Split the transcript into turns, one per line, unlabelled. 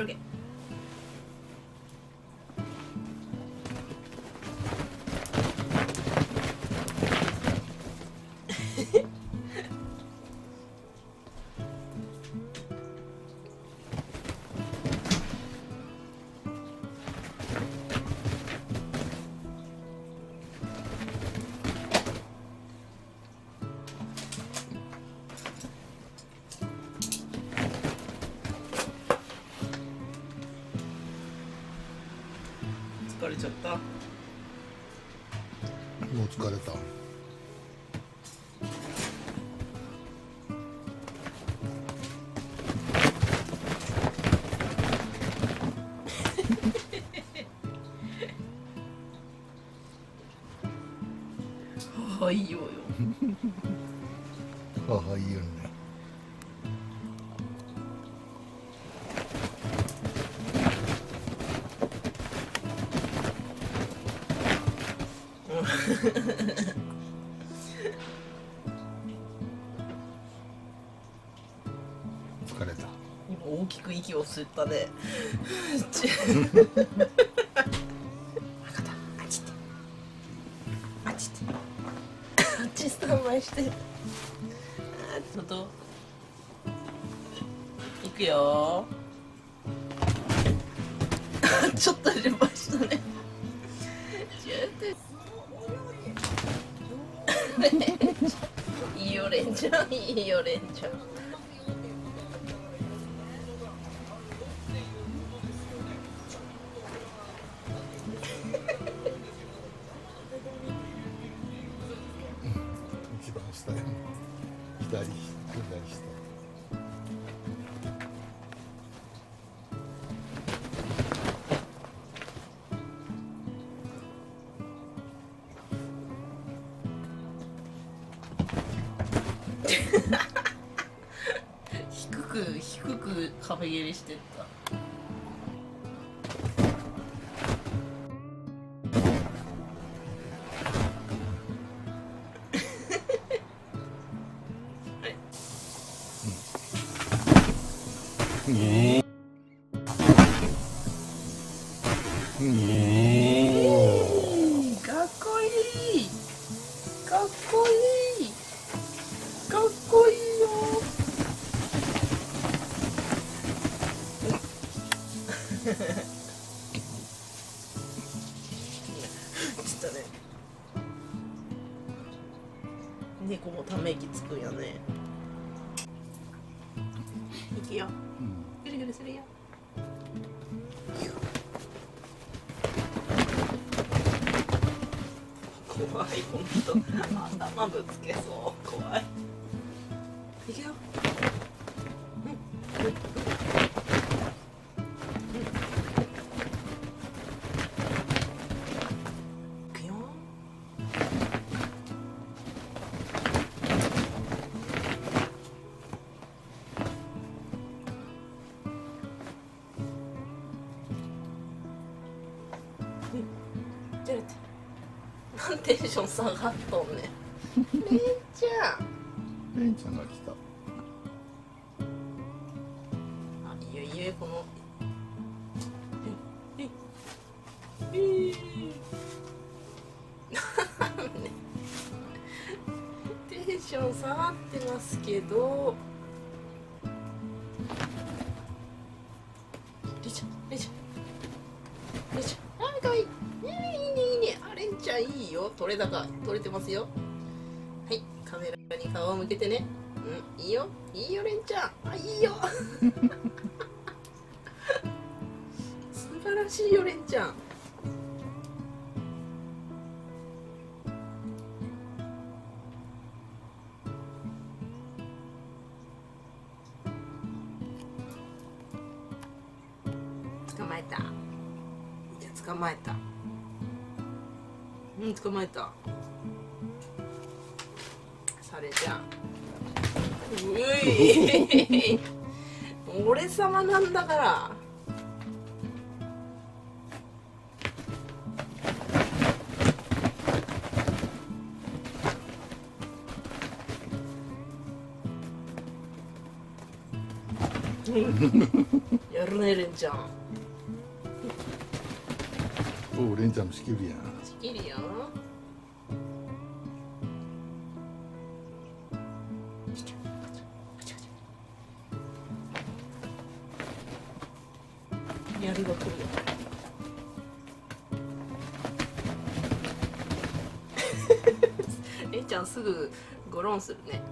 Okay 疲れちゃった？
もう疲れた。
はいいよよ。
母いいよね疲れた。
今大きく息を吸ったね。ち赤田あっちって。あっちって。あっちスタンバイして。あ外行くよ。ちょっと失敗したねいいよレンちゃんいいよレンちゃん低く低く壁蹴りしてった。かっこいいかっこいいちょっとね。猫もため息つくんやね。いくよ。ぐるぐるするよ。怖いほんと。頭ぶつけそう。怖い。いくよ。んテンション下がっとんねん。レンちゃん。
レンちゃんが来た。
あいいよいいよ。このテンション下がってますけどちゃんちゃんいよ。取れ高取れてますよ。はい。カメラに顔を向けてね。うん。いいよ。いいよレンちゃん。あいいよ。素晴らしいよレンちゃん。捕まえた。じゃ捕まえた。うん捕まえた。されちゃん。うい。俺様なんだから。やるねレンちゃん。
ちゃんも仕切るや。ん
仕切るよ。やるが来レンちゃんすぐゴロンするね